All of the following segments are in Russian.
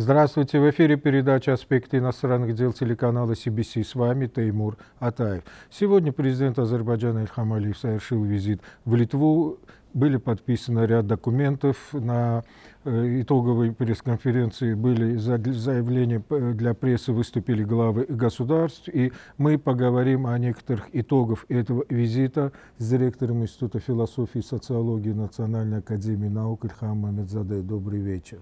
Здравствуйте, в эфире передача «Аспекты иностранных дел» телеканала CBC. С вами Теймур Атаев. Сегодня президент Азербайджана Ильхам Алиев совершил визит в Литву. Были подписаны ряд документов на э, итоговой пресс-конференции были заявления для прессы, выступили главы государств, и мы поговорим о некоторых итогах этого визита с директором Института философии и социологии Национальной академии наук Ильхам Мамедзаде. Добрый вечер.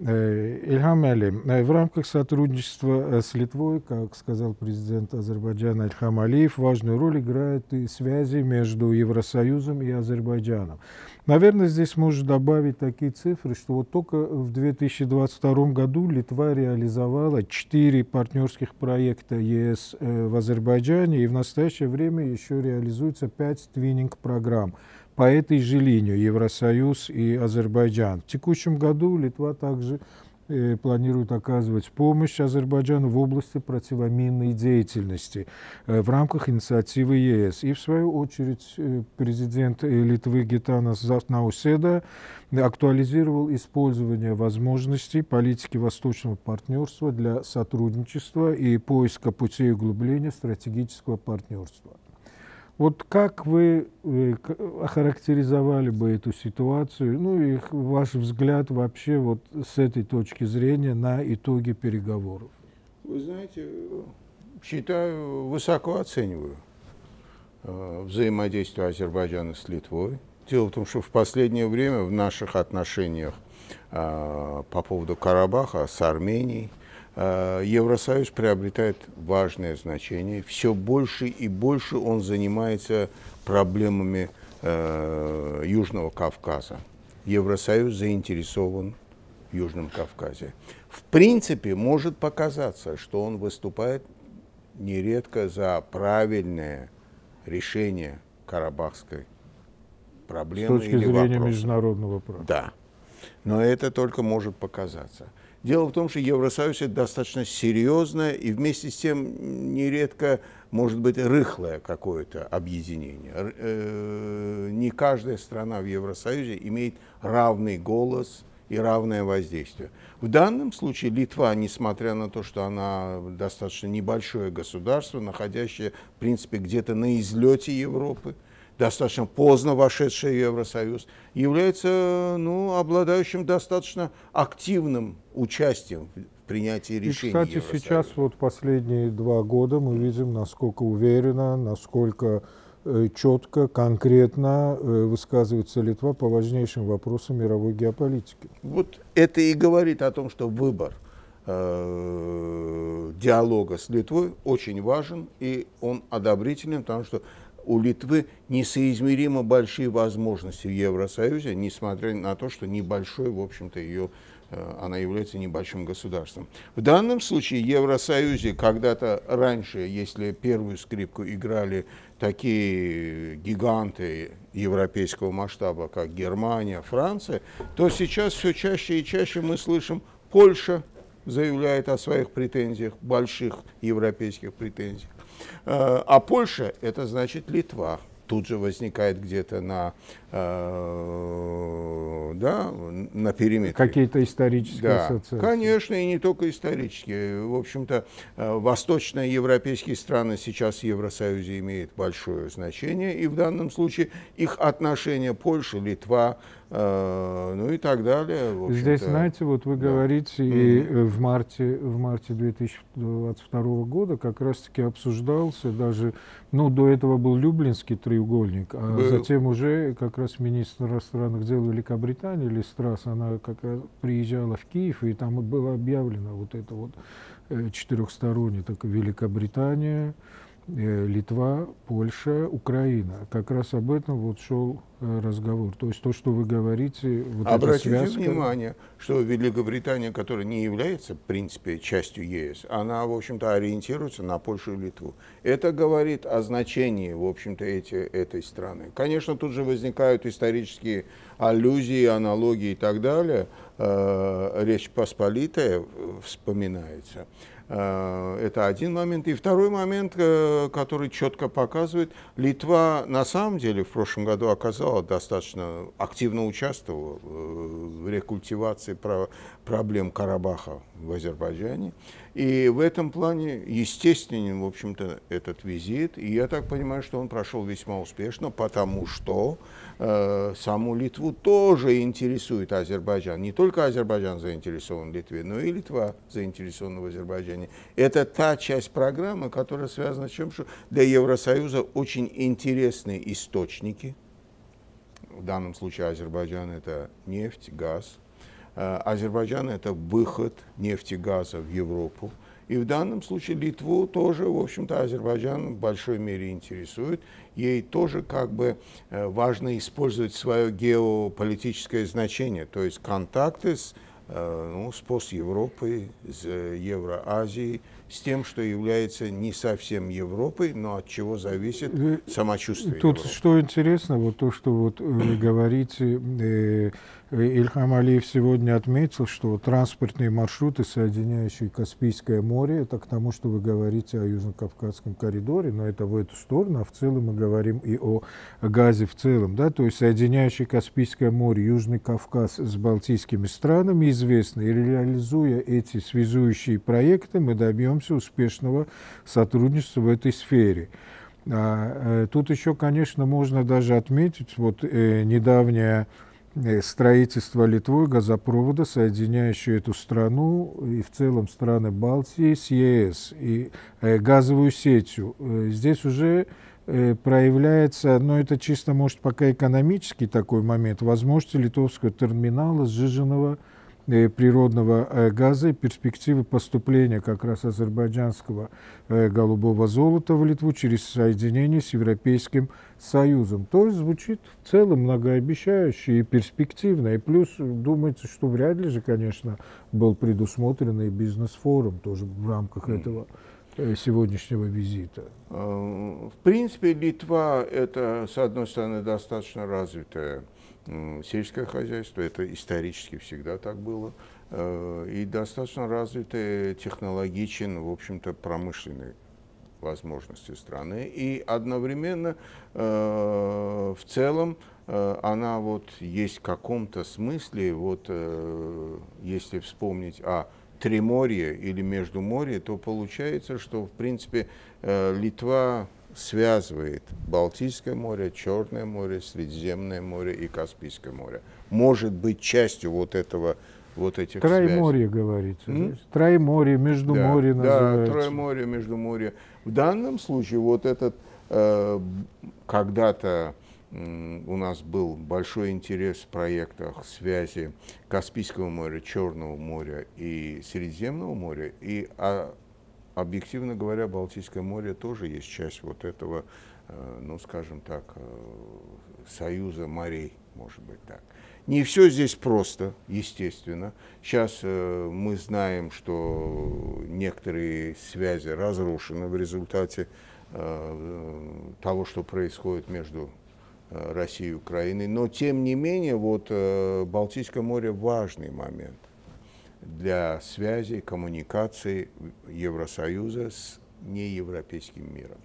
Э, Ильхам Али, э, в рамках сотрудничества э, с Литвой, как сказал президент Азербайджана Ильхам Алиев, важную роль играют и связи между Евросоюзом и Азербайджаном. Наверное, здесь можно добавить такие цифры, что вот только в 2022 году Литва реализовала четыре партнерских проекта ЕС в Азербайджане, и в настоящее время еще реализуется пять твиннинг-программ по этой же линии Евросоюз и Азербайджан. В текущем году Литва также э, планирует оказывать помощь Азербайджану в области противоминной деятельности э, в рамках инициативы ЕС. И в свою очередь э, президент Литвы Гитанас Науседа актуализировал использование возможностей политики восточного партнерства для сотрудничества и поиска путей углубления стратегического партнерства. Вот как вы э, охарактеризовали бы эту ситуацию, ну и ваш взгляд вообще вот с этой точки зрения на итоги переговоров? Вы знаете, считаю, высоко оцениваю э, взаимодействие Азербайджана с Литвой. Дело в том, что в последнее время в наших отношениях э, по поводу Карабаха с Арменией Евросоюз приобретает важное значение. Все больше и больше он занимается проблемами э, Южного Кавказа. Евросоюз заинтересован в Южном Кавказе. В принципе, может показаться, что он выступает нередко за правильное решение карабахской проблемы. С точки зрения вопроса. международного права. Да. Но это только может показаться. Дело в том, что Евросоюз это достаточно серьезное и вместе с тем нередко может быть рыхлое какое-то объединение. Э, не каждая страна в Евросоюзе имеет равный голос и равное воздействие. В данном случае Литва, несмотря на то, что она достаточно небольшое государство, находящее, в принципе, где-то на излете Европы, достаточно поздно вошедшая в Евросоюз, является ну, обладающим достаточно активным участием в принятии решений. И, кстати, сейчас вот последние два года мы видим, насколько уверенно, насколько э, четко, конкретно э, высказывается Литва по важнейшим вопросам мировой геополитики. Вот это и говорит о том, что выбор э, диалога с Литвой очень важен, и он одобрителен, потому что у Литвы несоизмеримо большие возможности в Евросоюзе, несмотря на то, что небольшой, в общем-то, ее э, она является небольшим государством. В данном случае в Евросоюзе когда-то раньше, если первую скрипку играли такие гиганты европейского масштаба, как Германия, Франция, то сейчас все чаще и чаще мы слышим Польша заявляет о своих претензиях, больших европейских претензиях. Э, а Польша – это значит Литва. Тут же возникает где-то на, да, на периметре. Какие-то исторические да, ассоциации. Конечно, и не только исторические. В общем-то, э, восточноевропейские страны сейчас в Евросоюзе имеют большое значение. И в данном случае их отношения Польша, Литва, Э, ну и так далее. Здесь, знаете, вот вы да. говорите, и mm-hmm. в марте, в марте 2022 года как раз-таки обсуждался даже, ну, до этого был Люблинский треугольник, а был. затем уже как раз министр иностранных дел Великобритании, Листрас, она как раз приезжала в Киев, и там было объявлено вот это вот э, четырехстороннее, так Великобритания, Литва, Польша, Украина. Как раз об этом вот шел э, разговор. То есть то, что вы говорите, вот Обратите связка... внимание, что Великобритания, которая не является, в принципе, частью ЕС, она, в общем-то, ориентируется на Польшу и Литву. Это говорит о значении, в общем-то, эти, этой страны. Конечно, тут же возникают исторические аллюзии, аналогии и так далее. Э, Речь Посполитая вспоминается. Э, это один момент. И второй момент, э, который четко показывает, Литва на самом деле в прошлом году оказала достаточно активно участвовал в рекультивации проблем Карабаха в Азербайджане. И в этом плане естественен, в общем-то, этот визит. И я так понимаю, что он прошел весьма успешно, потому что э, саму Литву тоже интересует Азербайджан. Не только Азербайджан заинтересован в Литве, но и Литва заинтересована в Азербайджане. Это та часть программы, которая связана с тем, что для Евросоюза очень интересные источники. В данном случае Азербайджан это нефть, газ – Э, Азербайджан – это выход нефти, газа в Европу. И в данном случае Литву тоже, в общем-то, Азербайджан в большой мере интересует. Ей тоже как бы э, важно использовать свое геополитическое значение, то есть контакты с, э, ну, с постевропой, с Евроазией, с тем, что является не совсем Европой, но от чего зависит самочувствие Тут Европы. что интересно, вот то, что вот вы говорите, э, Ильхам Алиев сегодня отметил, что транспортные маршруты, соединяющие Каспийское море, это к тому, что вы говорите о Южно-Кавказском коридоре, но это в эту сторону, а в целом мы говорим и о газе в целом, да, то есть соединяющий Каспийское море, Южный Кавказ с балтийскими странами известно, и реализуя эти связующие проекты, мы добьемся успешного сотрудничества в этой сфере. А, э, тут еще, конечно, можно даже отметить вот э, недавняя строительство Литвой газопровода, соединяющего эту страну и в целом страны Балтии с ЕС и э, газовую сетью. Э, здесь уже проявляется, но это чисто, может, пока экономический такой момент, возможности литовского терминала сжиженного Э, природного э, газа и перспективы поступления как раз азербайджанского э, голубого золота в Литву через соединение с Европейским Союзом. То есть звучит в целом многообещающе и перспективно. И плюс думается, что вряд ли же, конечно, был предусмотрен и бизнес-форум тоже в рамках этого сегодняшнего визита? В принципе, Литва – это, с одной стороны, достаточно развитая сельское хозяйство, это исторически всегда так было, э, и достаточно развитый технологичен, в общем-то, промышленный возможности страны. И одновременно э, в целом э, она вот есть в каком-то смысле, вот если вспомнить о Триморье или Междуморье, то получается, что в принципе Литва связывает Балтийское море, Черное море, Средиземное море и Каспийское море. Может быть частью вот этого вот этих Троеморье связей. говорится. Mm? Троеморье, Междуморье да, называется. Да, Троеморье, Междуморье. В данном случае вот этот э, когда-то у нас был большой интерес в проектах связи Каспийского моря, Черного моря и Средиземного моря. И а, объективно говоря, Балтийское море тоже есть часть вот этого, э, ну, скажем так, э, союза морей, может быть так. Не все здесь просто, естественно. Сейчас э, мы знаем, что некоторые связи разрушены в результате того, что происходит между Россией и Украиной. Но, тем не менее, вот Балтийское море важный момент для связи, коммуникации Евросоюза с неевропейским миром.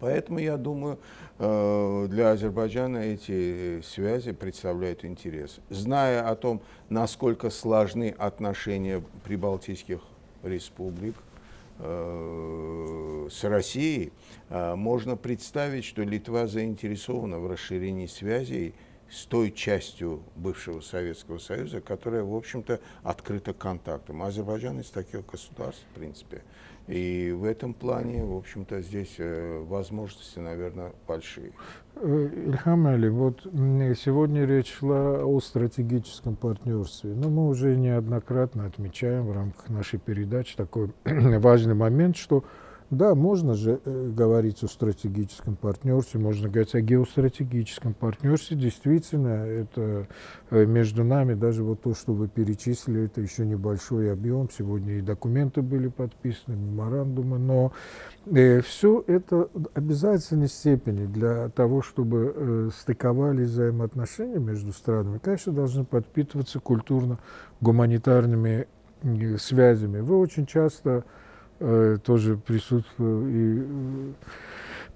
Поэтому, я думаю, э, для Азербайджана эти связи представляют интерес. Зная о том, насколько сложны отношения прибалтийских республик э, с Россией, э, можно представить, что Литва заинтересована в расширении связей с той частью бывшего Советского Союза, которая, в общем-то, открыта к контактам. Азербайджан из таких государств, в принципе. И в этом плане, в общем-то, здесь э, возможности, наверное, большие. Э, Ильхам Али, вот сегодня речь шла о стратегическом партнерстве. Но мы уже неоднократно отмечаем в рамках нашей передачи такой важный момент, что да, можно же э, говорить о стратегическом партнерстве, можно говорить о геостратегическом партнерстве. Действительно, это э, между нами, даже вот то, что вы перечислили, это еще небольшой объем. Сегодня и документы были подписаны, меморандумы, но э, все это обязательной степени для того, чтобы э, стыковались взаимоотношения между странами, конечно, должны подпитываться культурно-гуманитарными э, связями. Вы очень часто тоже присутствовал и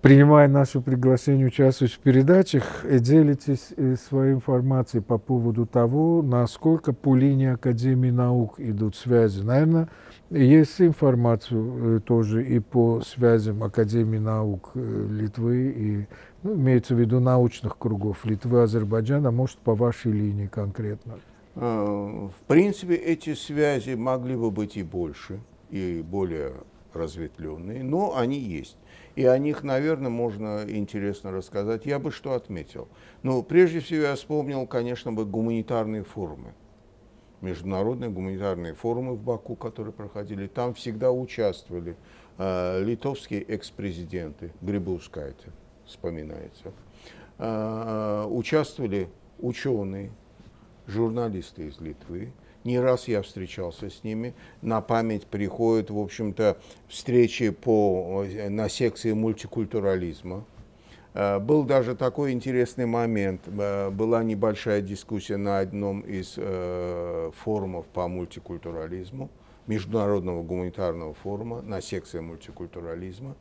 принимая наше приглашение участвовать в передачах, делитесь своей информацией по поводу того, насколько по линии Академии наук идут связи. Наверное, есть информацию тоже и по связям Академии наук Литвы и ну, имеется в виду научных кругов Литвы, Азербайджана, может, по вашей линии конкретно? В принципе, эти связи могли бы быть и больше, и более разветвленные, но они есть. И о них, наверное, можно интересно рассказать. Я бы что отметил? Ну, прежде всего, я вспомнил, конечно, бы гуманитарные форумы. Международные гуманитарные форумы в Баку, которые проходили. Там всегда участвовали э, литовские экс-президенты, Грибаускайте, вспоминается. Э, участвовали ученые, журналисты из Литвы, не раз я встречался с ними. На память приходят, в общем-то, встречи по, на секции мультикультурализма. Э, был даже такой интересный момент. Э, была небольшая дискуссия на одном из э, форумов по мультикультурализму, Международного гуманитарного форума на секции мультикультурализма.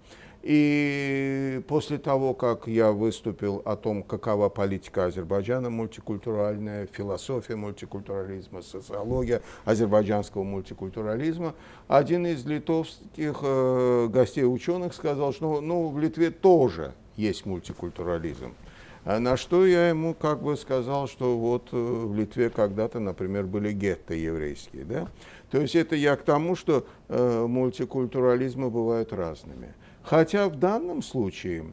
И после того, как я выступил о том, какова политика Азербайджана мультикультуральная, философия мультикультурализма, социология азербайджанского мультикультурализма, один из литовских э, гостей ученых сказал, что ну, в Литве тоже есть мультикультурализм. А на что я ему как бы сказал, что вот э, в Литве когда-то, например, были гетто еврейские. Да? То есть это я к тому, что э, мультикультурализмы бывают разными. Хотя в данном случае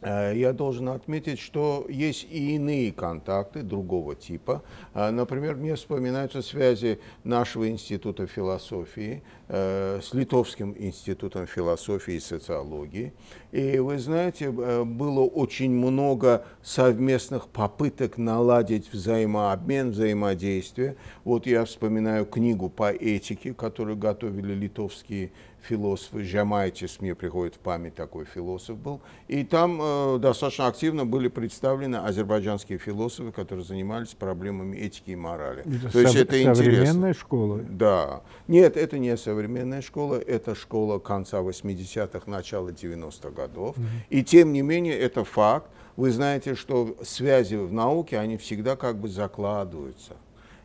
э, я должен отметить, что есть и иные контакты другого типа. Э, например, мне вспоминаются связи нашего института философии э, с Литовским институтом философии и социологии. И вы знаете, было очень много совместных попыток наладить взаимообмен, взаимодействие. Вот я вспоминаю книгу по этике, которую готовили литовские философы, Жамайтис, мне приходит в память такой философ был, и там э, достаточно активно были представлены азербайджанские философы, которые занимались проблемами этики и морали. Это То есть это современная интересно. школа? Да. Нет, это не современная школа, это школа конца 80-х, начала 90-х годов. Угу. И тем не менее, это факт. Вы знаете, что связи в науке, они всегда как бы закладываются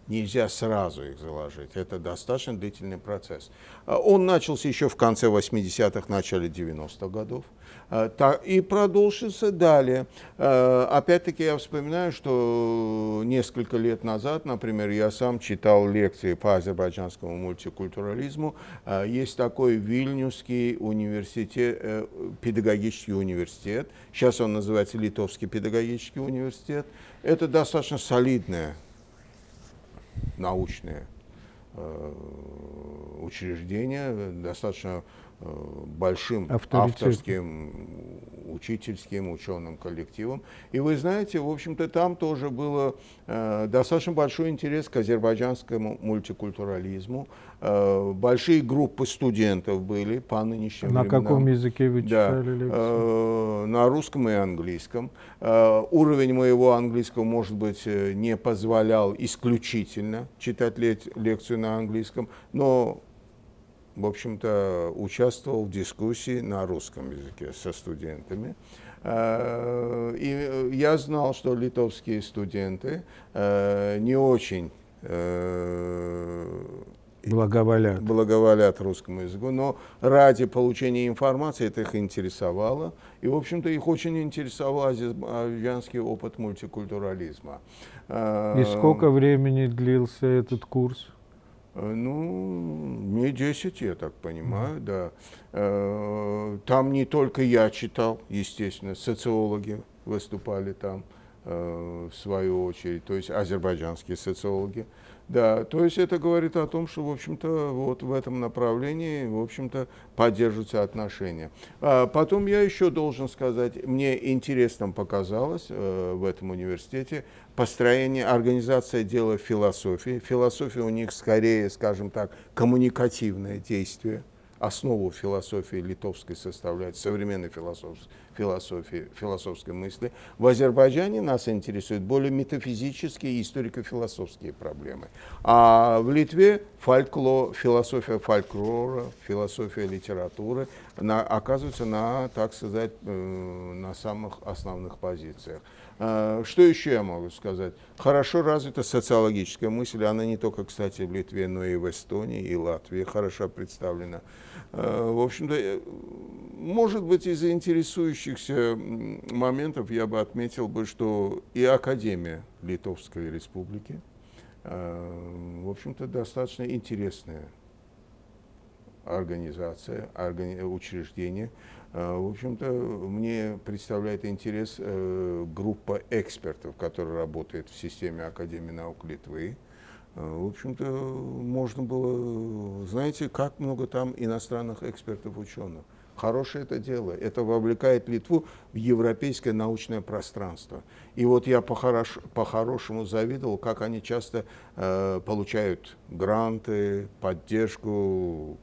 нельзя сразу их заложить. Это достаточно длительный процесс. А, он начался еще в конце 80-х, начале 90-х годов а, и продолжится далее. А, опять-таки я вспоминаю, что несколько лет назад, например, я сам читал лекции по азербайджанскому мультикультурализму. Есть такой Вильнюсский университет, э, педагогический университет. Сейчас он называется Литовский педагогический университет. Это достаточно солидная научные э, учреждения, достаточно э, большим авторским, учительским, ученым коллективом. И вы знаете, в общем-то, там тоже было э, достаточно большой интерес к азербайджанскому мультикультурализму. Э, большие группы студентов были по нынешним На временам. каком языке вы читали да, лекции? Э, на русском и английском. Э, уровень моего английского, может быть, не позволял исключительно читать лекцию на английском, но в общем-то, участвовал в дискуссии на русском языке со студентами. И я знал, что литовские студенты не очень благоволят. благоволят русскому языку, но ради получения информации это их интересовало, и, в общем-то, их очень интересовал азербайджанский опыт мультикультурализма. И а, сколько времени длился этот курс? Э, ну, мне 10, я так понимаю, mm. да. Э, там не только я читал, естественно, социологи выступали там э, в свою очередь, то есть азербайджанские социологи. Да, то есть это говорит о том, что, в общем-то, вот в этом направлении, в общем-то, поддерживаются отношения. А потом я еще должен сказать, мне интересным показалось э, в этом университете построение, организация дела философии. Философия у них скорее, скажем так, коммуникативное действие основу философии литовской составляет современной философии, философской мысли. В Азербайджане нас интересуют более метафизические и историко-философские проблемы. А в Литве фольклор, философия фольклора, философия литературы на, оказывается на, так сказать, э, на самых основных позициях. А, что еще я могу сказать? Хорошо развита социологическая мысль, она не только, кстати, в Литве, но и в Эстонии, и Латвии хорошо представлена. А, в общем-то, э, может быть, из интересующихся моментов я бы отметил бы, что и Академия Литовской Республики, а, в общем-то, достаточно интересная организация, органи учреждение, в общем-то, мне представляет интерес э, группа экспертов, которая работает в системе Академии наук Литвы. А, в общем-то, можно было, знаете, как много там иностранных экспертов, ученых. Хорошее это дело. Это вовлекает Литву в европейское научное пространство. И вот я по-хорошему завидовал, как они часто э, получают гранты, поддержку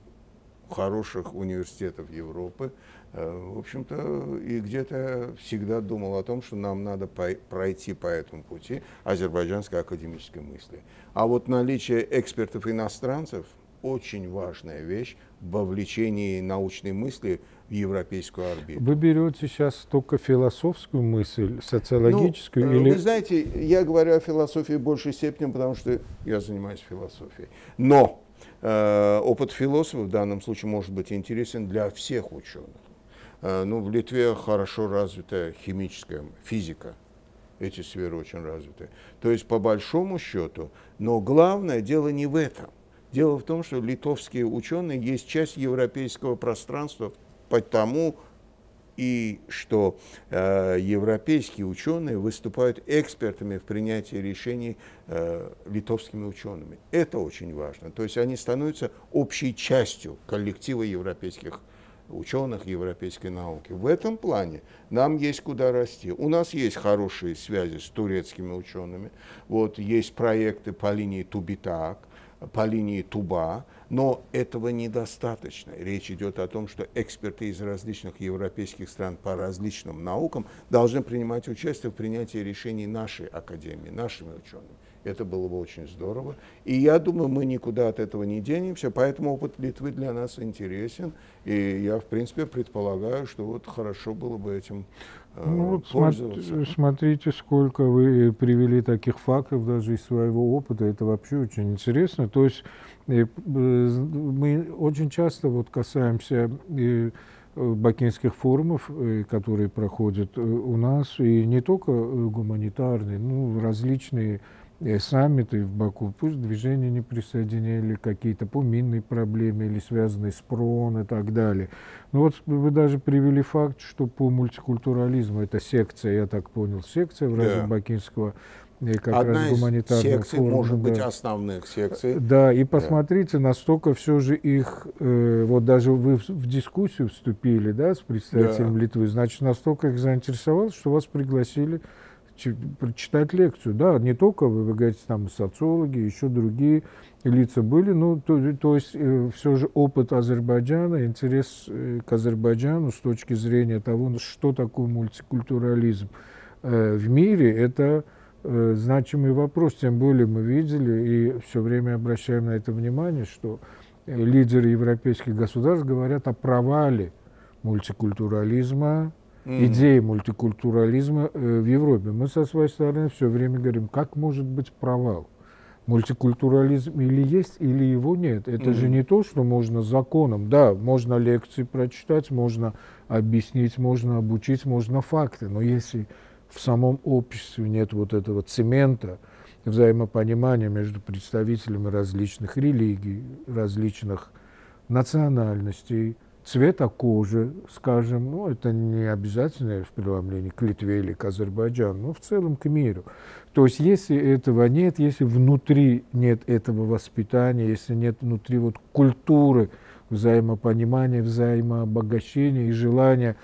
хороших университетов Европы. Э, в общем-то, и где-то всегда думал о том, что нам надо пройти по этому пути азербайджанской академической мысли. А вот наличие экспертов-иностранцев очень важная вещь в вовлечении научной мысли в европейскую орбиту. Вы берете сейчас только философскую мысль, социологическую ну, или... Вы знаете, я говорю о философии в большей степени, потому что я занимаюсь философией. Но э, опыт философа в данном случае может быть интересен для всех ученых. Э, ну, в Литве хорошо развитая химическая физика. Эти сферы очень развиты. То есть, по большому счету, но главное дело не в этом. Дело в том, что литовские ученые есть часть европейского пространства, потому и что э, европейские ученые выступают экспертами в принятии решений э, литовскими учеными. Это очень важно. То есть они становятся общей частью коллектива европейских ученых ученых европейской науки. В этом плане нам есть куда расти. У нас есть хорошие связи с турецкими учеными. Вот есть проекты по линии Тубитак, по линии Туба, но этого недостаточно. Речь идет о том, что эксперты из различных европейских стран по различным наукам должны принимать участие в принятии решений нашей академии, нашими учеными. Это было бы очень здорово. И я думаю, мы никуда от этого не денемся, поэтому опыт Литвы для нас интересен. И я, в принципе, предполагаю, что вот хорошо было бы этим э, ну, вот пользоваться. Смотрите, сколько вы привели таких фактов даже из своего опыта. Это вообще очень интересно. То есть э, э, мы очень часто вот касаемся бакинских форумов, которые проходят у нас, и не только гуманитарные, ну, различные саммиты в Баку, пусть движения не присоединили какие-то по минной проблеме или связанные с ПРОН и так далее. Но вот вы даже привели факт, что по мультикультурализму, это секция, я так понял, секция в да. Бакинского и как Одна раз из секций, форума, может да. быть, основных секций. Да, и посмотрите, да. настолько все же их, э, вот даже вы в, в дискуссию вступили, да, с представителем да. Литвы, значит, настолько их заинтересовало, что вас пригласили прочитать лекцию. Да, не только вы, вы говорите, там социологи, еще другие лица были, ну, то, то есть э, все же опыт Азербайджана, интерес э, к Азербайджану с точки зрения того, ну, что такое мультикультурализм э, в мире, это э, значимый вопрос. Тем более мы видели и все время обращаем на это внимание, что э, лидеры европейских государств говорят о провале мультикультурализма mm. идеи мультикультурализма э, в Европе. Мы со своей стороны все время говорим, как может быть провал? Мультикультурализм или есть, или его нет. Это mm. же не то, что можно законом. Да, можно лекции прочитать, можно объяснить, можно обучить, можно факты. Но если в самом обществе нет вот этого цемента, взаимопонимания между представителями различных религий, различных национальностей, цвета кожи, скажем, ну, это не обязательно в преломлении к Литве или к Азербайджану, но в целом к миру. То есть, если этого нет, если внутри нет этого воспитания, если нет внутри вот культуры взаимопонимания, взаимообогащения и желания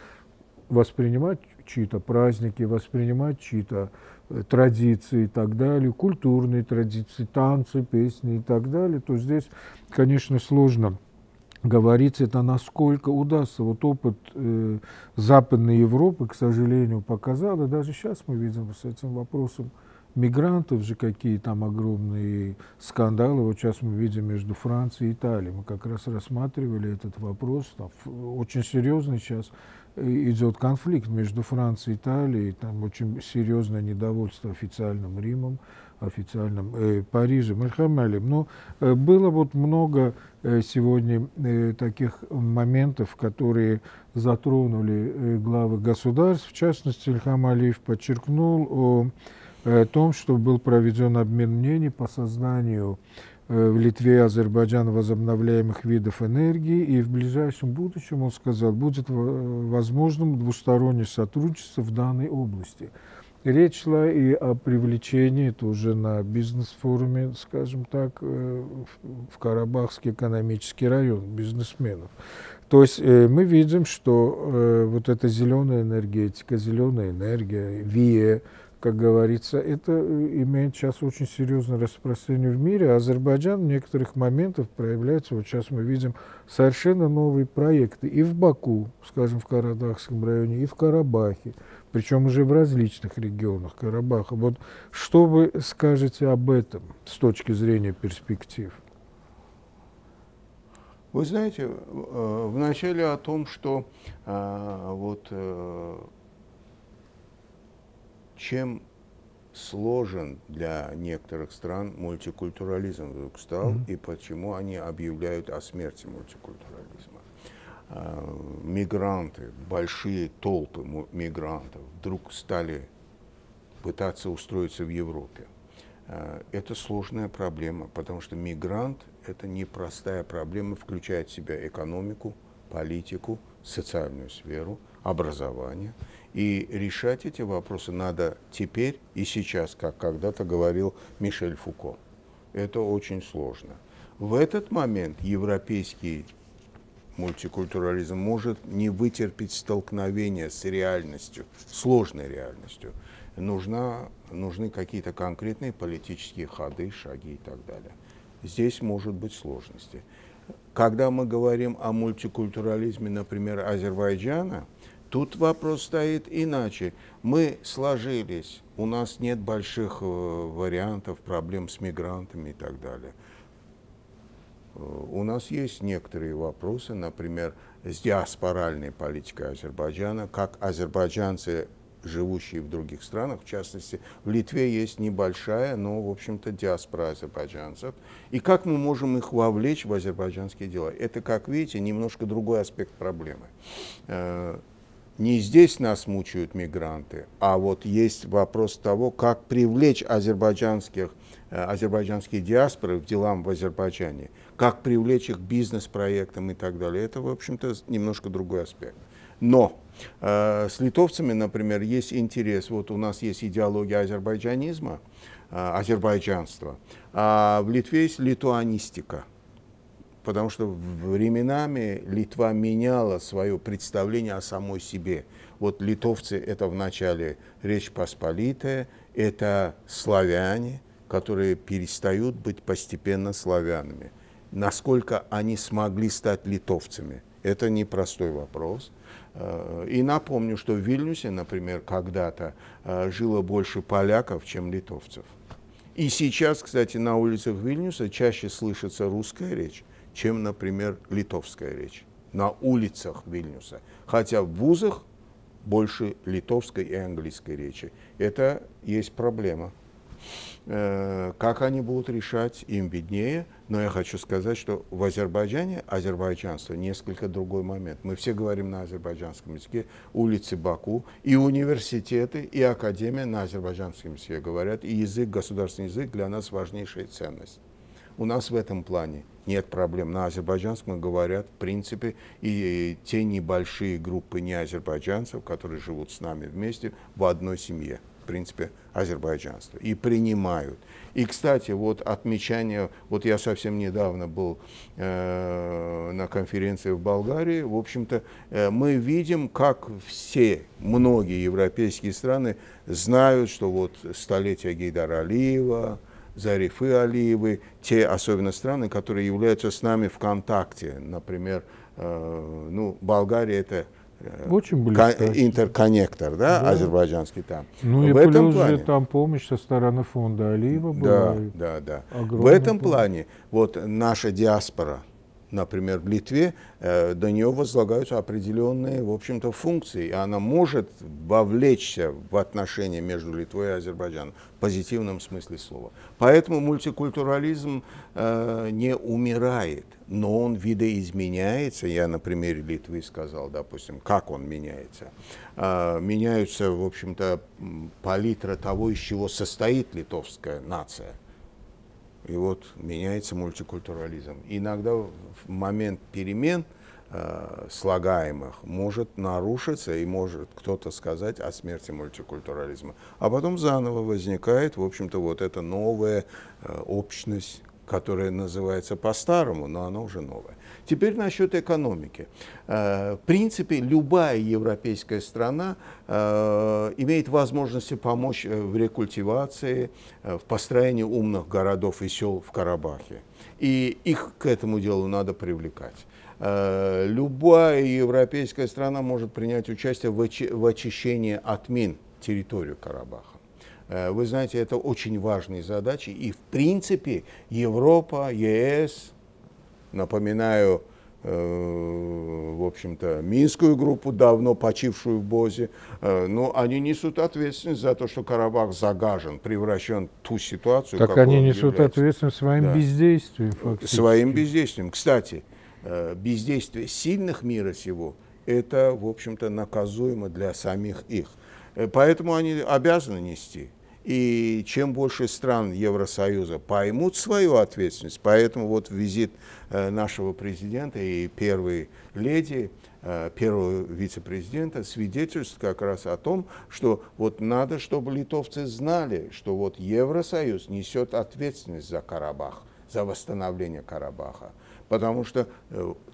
воспринимать чьи-то праздники, воспринимать чьи-то э, традиции и так далее, культурные традиции, танцы, песни и так далее, то здесь, конечно, сложно говорится, это насколько удастся. Вот опыт э, Западной Европы, к сожалению, показал, и даже сейчас мы видим с этим вопросом мигрантов же какие там огромные скандалы. Вот сейчас мы видим между Францией и Италией. Мы как раз рассматривали этот вопрос. Там очень серьезный сейчас э, идет конфликт между Францией и Италией. Там очень серьезное недовольство официальным Римом, официальным э, Парижем, Эльхамелем. Но э, было вот много э, сегодня э, таких моментов, которые затронули э, главы государств. В частности, Ильхам Алиев подчеркнул о о том, что был проведен обмен мнений по созданию э, в Литве и Азербайджане возобновляемых видов энергии, и в ближайшем будущем, он сказал, будет возможным двустороннее сотрудничество в данной области. Речь шла и о привлечении, это уже на бизнес-форуме, скажем так, э, в Карабахский экономический район бизнесменов. То есть э, мы видим, что вот эта зеленая энергетика, зеленая энергия, ВИЭ, как говорится, это э, имеет сейчас очень серьезное распространение в мире. Азербайджан в некоторых моментах проявляется, вот сейчас мы видим совершенно новые проекты и в Баку, скажем, в Карадахском районе, и в Карабахе, причем уже в различных регионах Карабаха. Вот что вы скажете об этом с точки зрения перспектив? Вы знаете, э, вначале о том, что э, вот чем сложен для некоторых стран мультикультурализм вдруг стал mm-hmm. и почему они объявляют о смерти мультикультурализма. А, мигранты, большие толпы мигрантов вдруг стали пытаться устроиться в Европе. А, это сложная проблема, потому что мигрант – это непростая проблема, включает в себя экономику, политику, социальную сферу, образование – и решать эти вопросы надо теперь и сейчас, как когда-то говорил Мишель Фуко. Это очень сложно. В этот момент европейский мультикультурализм может не вытерпеть столкновения с реальностью, сложной реальностью. Нужна, нужны какие-то конкретные политические ходы, шаги и так далее. Здесь может быть сложности. Когда мы говорим о мультикультурализме, например, Азербайджана, Тут вопрос стоит иначе. Мы сложились, у нас нет больших э, вариантов, проблем с мигрантами и так далее. Э, у нас есть некоторые вопросы, например, с диаспоральной политикой Азербайджана, как азербайджанцы, живущие в других странах, в частности, в Литве есть небольшая, но, в общем-то, диаспора азербайджанцев. И как мы можем их вовлечь в азербайджанские дела? Это, как видите, немножко другой аспект проблемы э, не здесь нас мучают мигранты, а вот есть вопрос того, как привлечь азербайджанских, э, азербайджанские диаспоры в делам в Азербайджане, как привлечь их к бизнес-проектам и так далее. Это, в общем-то, немножко другой аспект. Но э, с литовцами, например, есть интерес. Вот у нас есть идеология азербайджанизма, э, азербайджанства, а в Литве есть литуанистика – потому что временами Литва меняла свое представление о самой себе. Вот литовцы – это вначале Речь Посполитая, это славяне, которые перестают быть постепенно славянами. Насколько они смогли стать литовцами – это непростой вопрос. Э, и напомню, что в Вильнюсе, например, когда-то э, жило больше поляков, чем литовцев. И сейчас, кстати, на улицах Вильнюса чаще слышится русская речь, чем, например, литовская речь на улицах Вильнюса. Хотя в вузах больше литовской и английской речи. Это есть проблема. Э, как они будут решать, им виднее. Но я хочу сказать, что в Азербайджане азербайджанство несколько другой момент. Мы все говорим на азербайджанском языке, улицы Баку, и университеты, и академия на азербайджанском языке говорят, и язык, государственный язык для нас важнейшая ценность. У нас в этом плане нет проблем. На азербайджанском говорят, в принципе, и те небольшие группы не азербайджанцев, которые живут с нами вместе в одной семье, в принципе, азербайджанство, и принимают. И, кстати, вот отмечание, вот я совсем недавно был э, на конференции в Болгарии, в общем-то, э, мы видим, как все, многие европейские страны знают, что вот столетие Гейдара Алиева, Зарифы Алиевы, те особенно страны, которые являются с нами в контакте. Например, э, ну, Болгария это э, очень близко. интерконнектор, да, да, азербайджанский там. Ну и в этом плюс плане, же там помощь со стороны фонда Алиева была. Да, да, да. В этом помощь. плане вот наша диаспора, например, в Литве, э, до нее возлагаются определенные, в общем-то, функции, и она может вовлечься в отношения между Литвой и Азербайджаном в позитивном смысле слова. Поэтому мультикультурализм э, не умирает, но он видоизменяется. Я на примере Литвы сказал, допустим, как он меняется. Э, меняются, в общем-то, палитра того, из чего состоит литовская нация и вот меняется мультикультурализм. Иногда в момент перемен э, слагаемых может нарушиться и может кто-то сказать о смерти мультикультурализма. А потом заново возникает, в общем-то, вот эта новая э, общность, которая называется по-старому, но она уже новая. Теперь насчет экономики. Э, в принципе, любая европейская страна э, имеет возможности помочь э, в рекультивации, в построении умных городов и сел в Карабахе. И их к этому делу надо привлекать. Любая европейская страна может принять участие в очищении от мин территорию Карабаха. Вы знаете, это очень важные задачи. И в принципе Европа, ЕС, Напоминаю, э, в общем-то, Минскую группу, давно почившую в Бозе, э, но они несут ответственность за то, что Карабах загажен, превращен в ту ситуацию, Так они несут является. ответственность своим да. бездействием, фактически. Своим бездействием. Кстати, э, бездействие сильных мира сего, это, в общем-то, наказуемо для самих их. Поэтому они обязаны нести. И чем больше стран Евросоюза поймут свою ответственность, поэтому вот визит э, нашего президента и первой леди, э, первого вице-президента свидетельствует как раз о том, что вот надо, чтобы литовцы знали, что вот Евросоюз несет ответственность за Карабах, за восстановление Карабаха. Потому что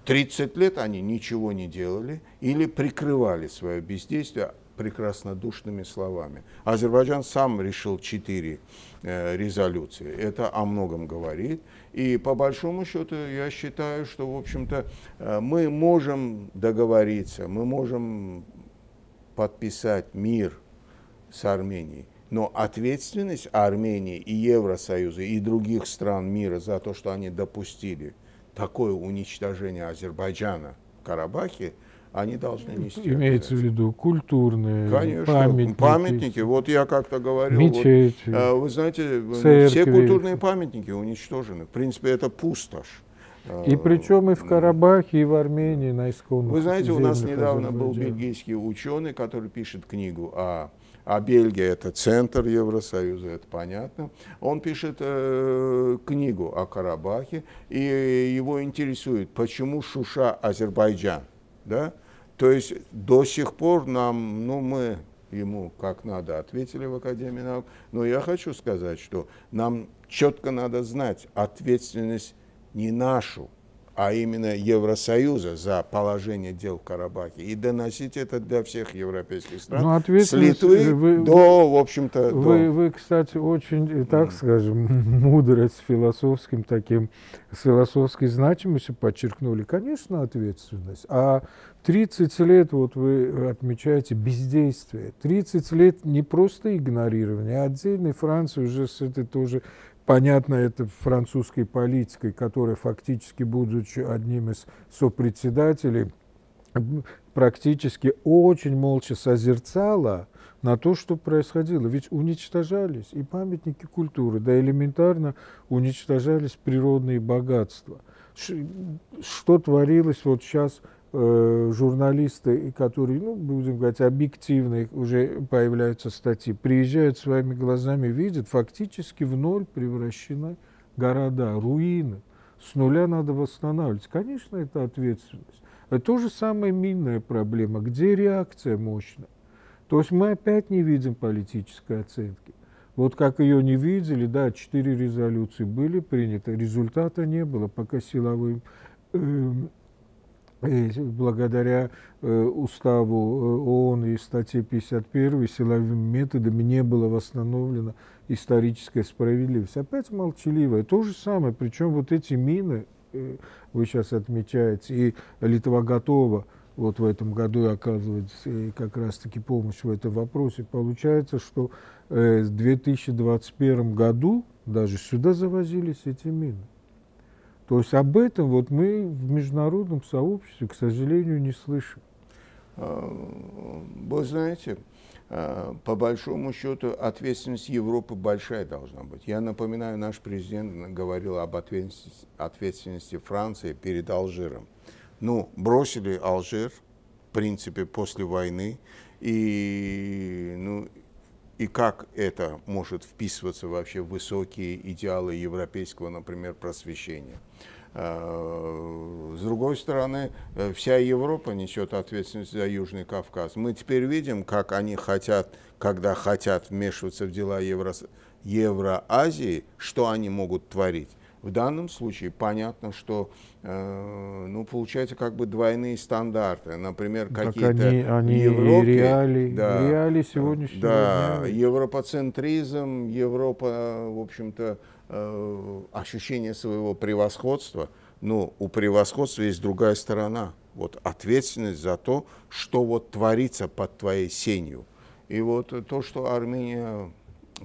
30 э, лет они ничего не делали или прикрывали свое бездействие прекраснодушными словами. Азербайджан сам решил четыре э, резолюции. Это о многом говорит. И по большому счету я считаю, что, в общем-то, э, мы можем договориться, мы можем подписать мир с Арменией. Но ответственность Армении и Евросоюза и других стран мира за то, что они допустили такое уничтожение Азербайджана в Карабахе – они должны нести. Имеется в виду культурные Конечно, памятники. памятники. Вот я как-то говорил, мечети, вот, а, вы знаете, церкви. все культурные памятники уничтожены. В принципе, это пустошь. И причем и в Карабахе, и в Армении на исконных Вы знаете, у нас недавно был бельгийский ученый, который пишет книгу о а Бельгия это центр Евросоюза, это понятно. Он пишет э, книгу о Карабахе, и его интересует, почему Шуша Азербайджан да? То есть до сих пор нам, ну мы ему как надо ответили в Академии наук, но я хочу сказать, что нам четко надо знать ответственность не нашу, а именно Евросоюза за положение дел в Карабахе и доносить это для всех европейских стран. Ну, с Литвы вы, до, в общем-то, вы, до... Вы, кстати, очень, так скажем, мудро с философским таким, с философской значимостью подчеркнули, конечно, ответственность, а 30 лет, вот вы отмечаете, бездействие. 30 лет не просто игнорирование, а отдельной Франции уже с этой тоже Понятно, это французской политикой, которая фактически, будучи одним из сопредседателей, практически очень молча созерцала на то, что происходило. Ведь уничтожались и памятники культуры, да элементарно уничтожались природные богатства. Что творилось вот сейчас журналисты, которые, ну, будем говорить, объективные, уже появляются статьи, приезжают своими глазами, видят, фактически в ноль превращены города, руины. С нуля надо восстанавливать. Конечно, это ответственность. Это то же самое минная проблема. Где реакция мощная? То есть мы опять не видим политической оценки. Вот как ее не видели, да, четыре резолюции были приняты, результата не было, пока силовым э, благодаря э, уставу э, ООН и статье 51 силовыми методами не было восстановлено историческая справедливость. Опять молчаливая. То же самое, причем вот эти мины, э, вы сейчас отмечаете, и Литва готова вот в этом году оказывать как раз-таки помощь в этом вопросе. Получается, что в 2021 году даже сюда завозились эти мины. То есть об этом вот мы в международном сообществе, к сожалению, не слышим. А, вы знаете, а, по большому счету ответственность Европы большая должна быть. Я напоминаю, наш президент говорил об ответственности, Франции перед Алжиром. Ну, бросили Алжир, в принципе, после войны, и, ну, и как это может вписываться вообще в высокие идеалы европейского, например, просвещения. А, с другой стороны, э, вся Европа несет ответственность за Южный Кавказ. Мы теперь видим, как они хотят, когда хотят вмешиваться в дела Евро... Евроазии, что они могут творить. В данном случае понятно, что э, ну, получается как бы двойные стандарты. Например, какие-то они, они Европе, реалии, да, реалии сегодняшнего да, дня. европоцентризм, Европа, в общем-то, э, ощущение своего превосходства. Но у превосходства есть другая сторона. Вот ответственность за то, что вот творится под твоей сенью. И вот то, что Армения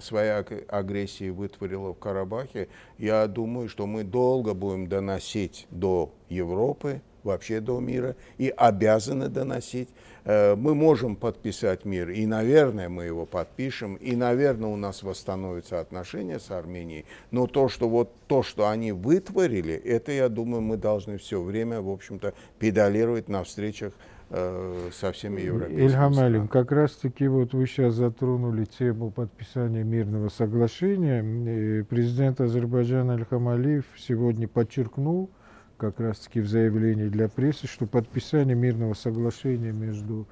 своей агрессии вытворила в Карабахе, я думаю, что мы долго будем доносить до Европы, вообще до мира, и обязаны доносить. Э, мы можем подписать мир, и, наверное, мы его подпишем, и, наверное, у нас восстановятся отношения с Арменией, но то, что вот то, что они вытворили, это, я думаю, мы должны все время, в общем-то, педалировать на встречах со всеми европейскими Ильхам Алим, как раз-таки вот вы сейчас затронули тему подписания мирного соглашения. Президент Азербайджана Ильхам Алиев сегодня подчеркнул, как раз-таки в заявлении для прессы, что подписание мирного соглашения между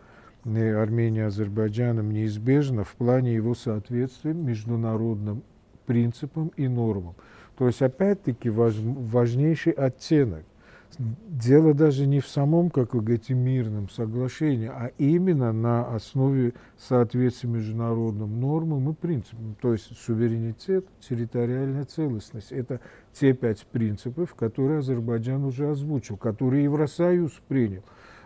э, Арменией и Азербайджаном неизбежно в плане его соответствия международным принципам и нормам. То есть, опять-таки, важ, важнейший оттенок дело даже не в самом, как вы говорите, мирном соглашении, а именно на основе соответствия международным нормам и принципам. То есть суверенитет, территориальная целостность. Это те пять принципов, которые Азербайджан уже озвучил, которые Евросоюз принял,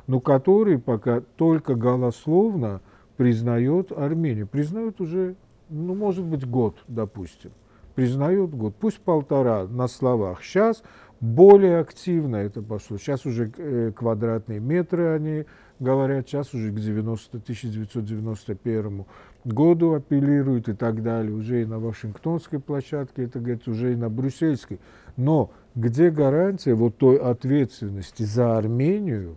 но которые пока только голословно признает Армения. Признают уже, ну, может быть, год, допустим. Признают год, пусть полтора на словах. Сейчас более активно это пошло. Сейчас уже э, квадратные метры они говорят, сейчас уже к 90, 1991 году апеллируют и так далее. Уже и на Вашингтонской площадке, это говорится, уже и на Брюссельской. Но где гарантия вот той ответственности за Армению,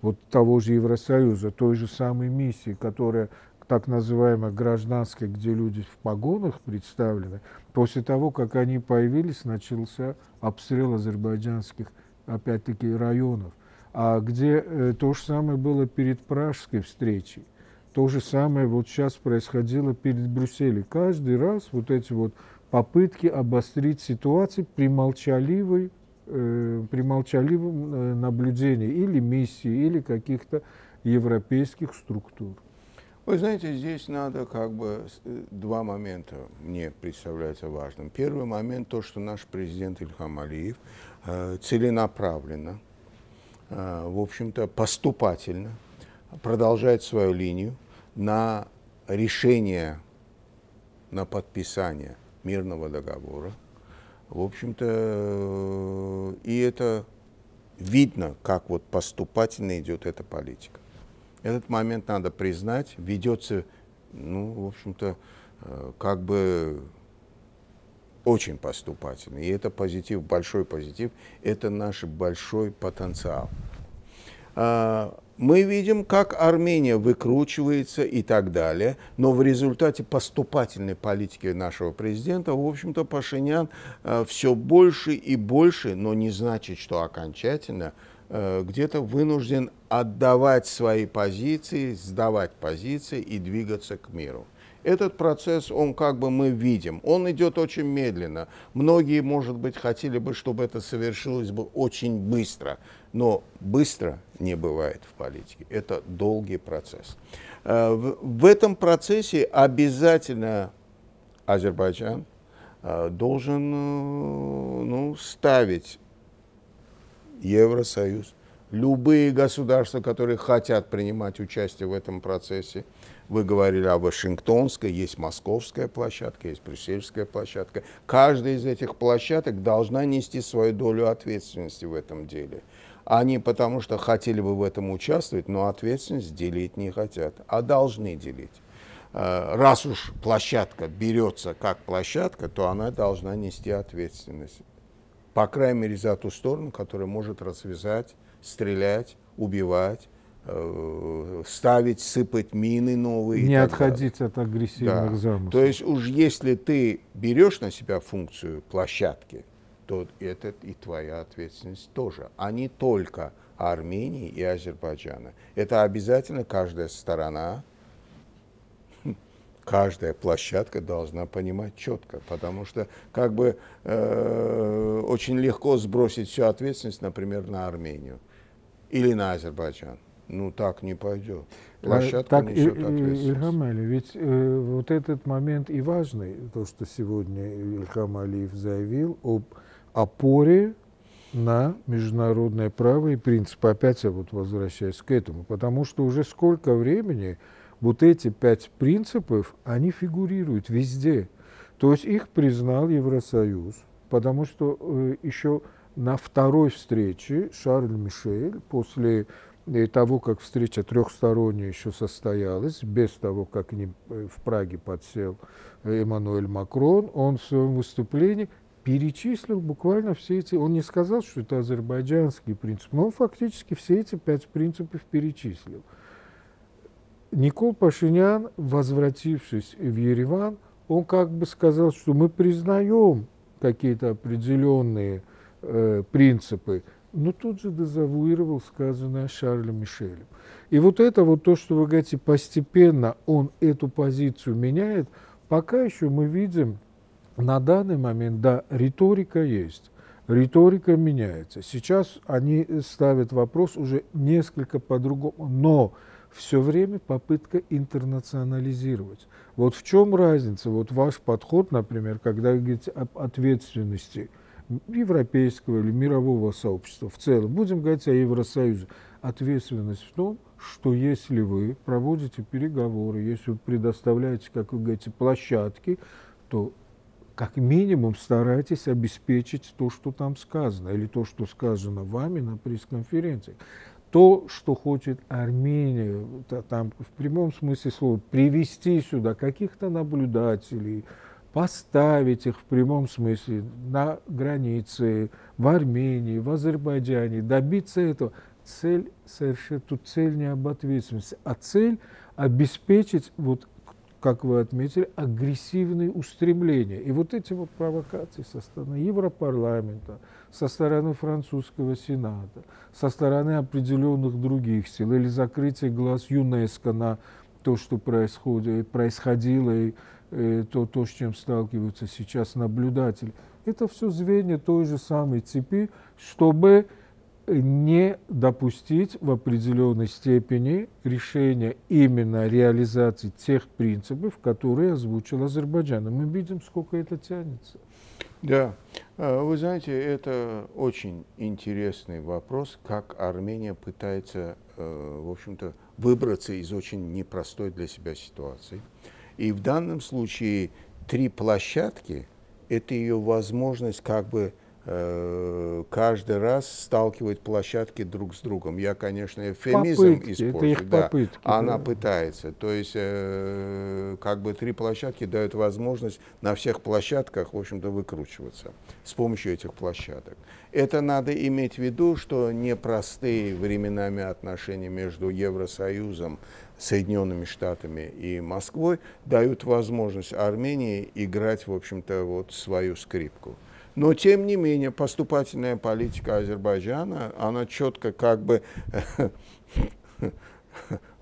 вот того же Евросоюза, той же самой миссии, которая так называемой гражданской, где люди в погонах представлены, после того, как они появились, начался обстрел азербайджанских, опять-таки, районов. А где э, то же самое было перед Пражской встречей, то же самое вот сейчас происходило перед Брюсселем. Каждый раз вот эти вот попытки обострить ситуацию при молчаливой э, при молчаливом э, наблюдении или миссии, или каких-то европейских структур. Вы знаете, здесь надо как бы э, два момента мне представляется важным. Первый момент то, что наш президент Ильхам Алиев э, целенаправленно, э, в общем-то, поступательно продолжает свою линию на решение, на подписание мирного договора. В общем-то, э, и это видно, как вот поступательно идет эта политика. Этот момент надо признать, ведется, ну, в общем-то, э, как бы очень поступательно. И это позитив, большой позитив, это наш большой потенциал. А, мы видим, как Армения выкручивается и так далее, но в результате поступательной политики нашего президента, в общем-то, Пашинян э, все больше и больше, но не значит, что окончательно, где-то вынужден отдавать свои позиции, сдавать позиции и двигаться к миру. Этот процесс, он как бы мы видим, он идет очень медленно. Многие, может быть, хотели бы, чтобы это совершилось бы очень быстро, но быстро не бывает в политике. Это долгий процесс. Э, в этом процессе обязательно Азербайджан э, должен э, ну, ставить Евросоюз, любые государства, которые хотят принимать участие в этом процессе. Вы говорили о Вашингтонской, есть московская площадка, есть брюссельская площадка. Каждая из этих площадок должна нести свою долю ответственности в этом деле. Они потому что хотели бы в этом участвовать, но ответственность делить не хотят, а должны делить. Э, раз уж площадка берется как площадка, то она должна нести ответственность. По крайней мере, за ту сторону, которая может развязать, стрелять, убивать, э, ставить, сыпать мины новые. Не отходить далее. от агрессивных да. замыслов. То есть уж если ты берешь на себя функцию площадки, то это и твоя ответственность тоже, а не только Армении и Азербайджана. Это обязательно каждая сторона каждая площадка должна понимать четко, потому что как бы э, очень легко сбросить всю ответственность, например, на Армению или на Азербайджан. Ну так не пойдет. Э, Площадка так, несет ответственность. Ильхам Али, ведь э, вот этот момент и важный, то, что сегодня Ильхам Алиев заявил об опоре на международное право и принципы. Опять я вот возвращаюсь к этому, потому что уже сколько времени вот эти пять принципов, они фигурируют везде. То есть их признал Евросоюз, потому что э, еще на второй встрече Шарль Мишель, после э, того, как встреча трехсторонняя еще состоялась, без того, как не, э, в Праге подсел Эммануэль Макрон, он в своем выступлении перечислил буквально все эти, он не сказал, что это азербайджанский принцип, но он фактически все эти пять принципов перечислил. Никол Пашинян, возвратившись в Ереван, он как бы сказал, что мы признаем какие-то определенные э, принципы, но тут же дезавуировал сказанное Шарлем Мишелем. И вот это вот то, что вы говорите, постепенно он эту позицию меняет, пока еще мы видим на данный момент, да, риторика есть, риторика меняется. Сейчас они ставят вопрос уже несколько по-другому, но все время попытка интернационализировать. Вот в чем разница? Вот ваш подход, например, когда говорите об ответственности европейского или мирового сообщества в целом, будем говорить о Евросоюзе, ответственность в том, что если вы проводите переговоры, если вы предоставляете, как вы говорите, площадки, то как минимум старайтесь обеспечить то, что там сказано, или то, что сказано вами на пресс-конференции то, что хочет Армения, там в прямом смысле слова, привести сюда каких-то наблюдателей, поставить их в прямом смысле на границе, в Армении, в Азербайджане, добиться этого. Цель совершенно, тут цель не об ответственности, а цель обеспечить вот как вы отметили, агрессивные устремления. И вот эти вот провокации со стороны Европарламента, со стороны французского сената, со стороны определенных других сил, или закрытие глаз ЮНЕСКО на то, что происходит, происходило, и и то, то, с чем сталкиваются сейчас наблюдатели. Это все звенья той же самой цепи, чтобы не допустить в определенной степени решения именно реализации тех принципов, которые озвучил Азербайджан. И мы видим, сколько это тянется. Да, а, вы знаете, это очень интересный вопрос, как Армения пытается, э, в общем-то, выбраться из очень непростой для себя ситуации. И в данном случае три площадки – это ее возможность как бы каждый раз сталкивать площадки друг с другом. Я, конечно, эвфемизм попытки, использую. Это их да. попытки, Она да. пытается. То есть, э, как бы три площадки дают возможность на всех площадках, в общем-то, выкручиваться с помощью этих площадок. Это надо иметь в виду, что непростые временами отношения между Евросоюзом, Соединенными Штатами и Москвой дают возможность Армении играть, в общем-то, вот свою скрипку. Но, тем не менее, поступательная политика Азербайджана, она четко как бы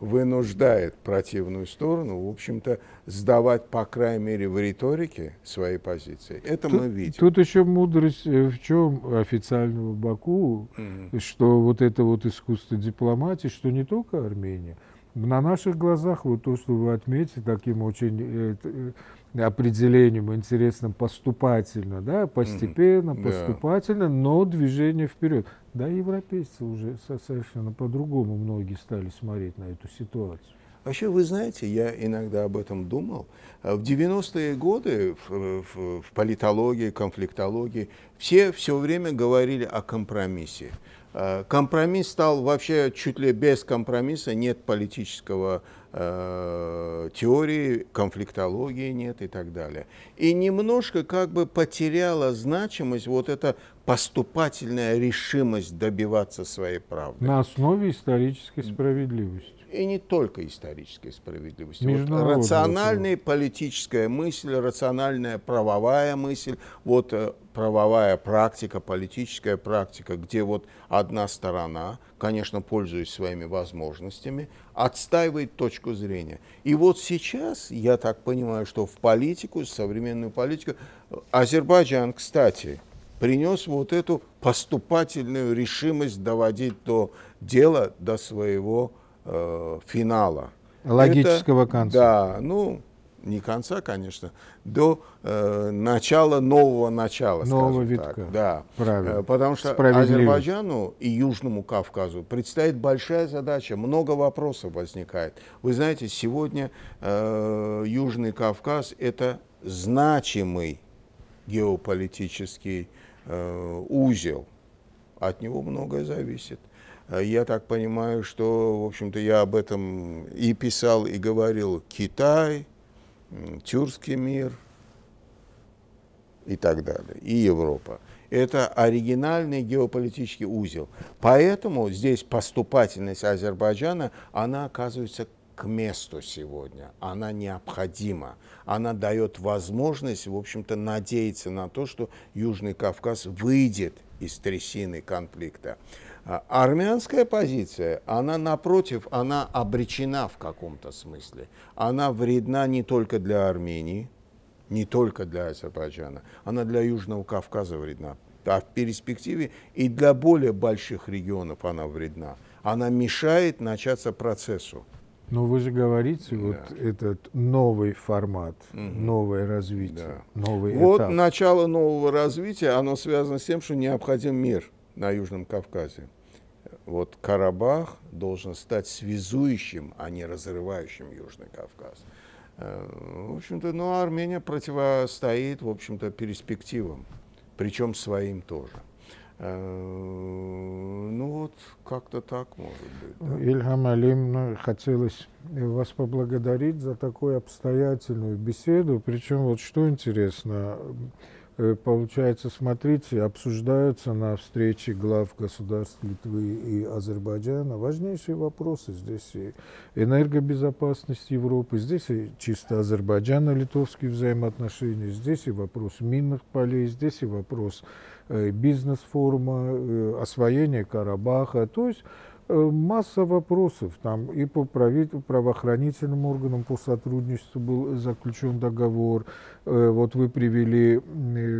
вынуждает противную сторону, в общем-то, сдавать, по крайней мере, в риторике свои позиции. Это тут, мы видим. Тут еще мудрость э, в чем официального Баку, mm-hmm. что вот это вот искусство дипломатии, что не только Армения, на наших глазах, вот то, что вы отметили таким очень э, э, определением интересным поступательно, да, постепенно, mm-hmm. поступательно, да. но движение вперед. Да, европейцы уже совершенно по-другому многие стали смотреть на эту ситуацию. Вообще, вы знаете, я иногда об этом думал. В 90-е годы в, в, в политологии, конфликтологии все все время говорили о компромиссе. Э, компромисс стал вообще чуть ли без компромисса, нет политического теории, конфликтологии нет и так далее. И немножко как бы потеряла значимость вот эта поступательная решимость добиваться своей правды. На основе исторической справедливости и не только исторической справедливости. Вот рациональная политическая мысль, рациональная правовая мысль, вот э, правовая практика, политическая практика, где вот одна сторона, конечно, пользуясь своими возможностями, отстаивает точку зрения. И вот сейчас, я так понимаю, что в политику, современную политику, Азербайджан, кстати, принес вот эту поступательную решимость доводить до дела до своего э, финала. Логического Это, конца. Да, ну, не конца, конечно, до э, начала нового начала, Нового витка. Так. Да. Правильно. Э, потому что Азербайджану и Южному Кавказу предстоит большая задача, много вопросов возникает. Вы знаете, сегодня э, Южный Кавказ это значимый геополитический э, узел. От него многое зависит. Э, я так понимаю, что, в общем-то, я об этом и писал, и говорил. Китай, тюркский мир и так далее, и Европа. Это оригинальный геополитический узел. Поэтому здесь поступательность Азербайджана, она оказывается к месту сегодня. Она необходима. Она дает возможность, в общем-то, надеяться на то, что Южный Кавказ выйдет из трясины конфликта. А армянская позиция, она напротив, она обречена в каком-то смысле. Она вредна не только для Армении, не только для Азербайджана, она для Южного Кавказа вредна. А в перспективе и для более больших регионов она вредна. Она мешает начаться процессу. Но вы же говорите, да. вот этот новый формат, угу. новое развитие, да. новый вот этап. начало нового развития, оно связано с тем, что необходим мир на Южном Кавказе. Вот Карабах должен стать связующим, а не разрывающим Южный Кавказ. Э, в общем-то, ну, Армения противостоит, в общем-то, перспективам, причем своим тоже. Э, ну вот, как-то так может быть. Да. Ильхам Алим, ну, хотелось вас поблагодарить за такую обстоятельную беседу. Причем вот что интересно, Э, получается, смотрите, обсуждаются на встрече глав государств Литвы и Азербайджана важнейшие вопросы. Здесь и энергобезопасность Европы, здесь и чисто Азербайджано-литовские взаимоотношения, здесь и вопрос минных полей, здесь и вопрос бизнес-форума, э, освоения Карабаха. То есть Э, масса вопросов. Там и по правоохранительным органам по сотрудничеству был заключен договор. Э, вот вы привели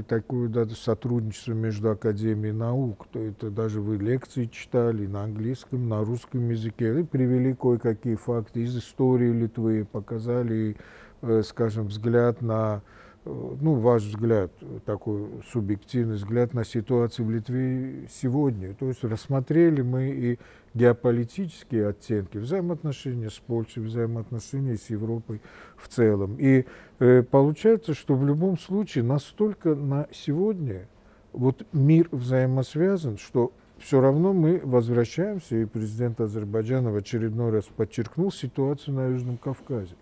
такое даже сотрудничество между Академией наук. То это даже вы лекции читали на английском, на русском языке. И привели кое-какие факты из истории Литвы, показали, э, скажем, взгляд на ну, ваш взгляд, такой субъективный взгляд на ситуацию в Литве сегодня. То есть рассмотрели мы и геополитические оттенки, взаимоотношения с Польшей, взаимоотношения с Европой в целом. И э, получается, что в любом случае настолько на сегодня вот мир взаимосвязан, что все равно мы возвращаемся, и президент Азербайджана в очередной раз подчеркнул ситуацию на Южном Кавказе.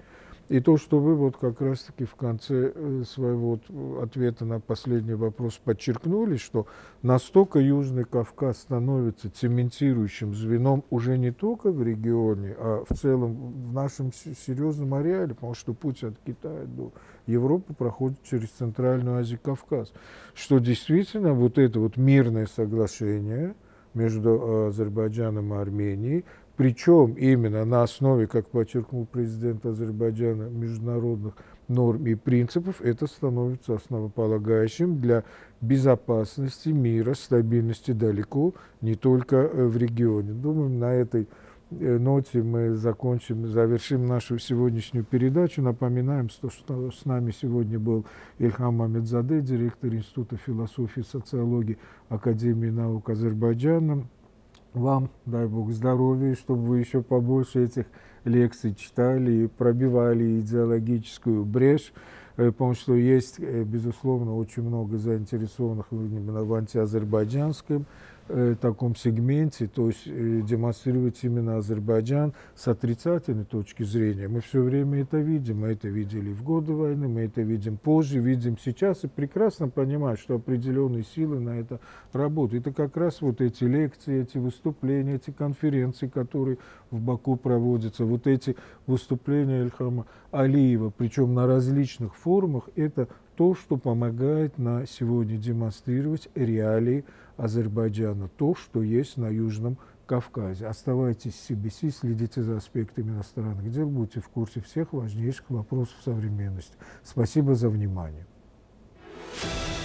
И то, что вы вот как раз-таки в конце э, своего ответа на последний вопрос подчеркнули, что настолько Южный Кавказ становится цементирующим звеном уже не только в регионе, а в целом в нашем серьезном ареале, потому что путь от Китая до Европы проходит через Центральную Азию Кавказ. Что действительно вот это вот мирное соглашение между э, Азербайджаном и Арменией причем именно на основе, как подчеркнул президент Азербайджана, международных норм и принципов, это становится основополагающим для безопасности, мира, стабильности далеко, не только э, в регионе. Думаю, на этой э, ноте мы закончим, завершим нашу сегодняшнюю передачу. Напоминаем, что, с нами сегодня был Ильхам Мамедзаде, директор Института философии и социологии Академии наук Азербайджана. Вам, дай Бог здоровья, чтобы вы еще побольше этих лекций читали и пробивали идеологическую брешь, э, потому что есть, э, безусловно, очень много заинтересованных именно в антиазербайджанском э, таком сегменте, то есть э, демонстрировать именно Азербайджан с отрицательной точки зрения. Мы все время это видим, мы это видели в годы войны, мы это видим позже, видим сейчас и прекрасно понимаем, что определенные силы на это работают. Это как раз вот эти лекции, эти выступления, эти конференции, которые в Баку проводятся, вот эти выступления Ильхама Алиева, причем на различных форумах, это то, что помогает на сегодня демонстрировать реалии Азербайджана, то, что есть на Южном Кавказе. Оставайтесь в CBC, следите за аспектами иностранных дел, будьте в курсе всех важнейших вопросов современности. Спасибо за внимание. Thank you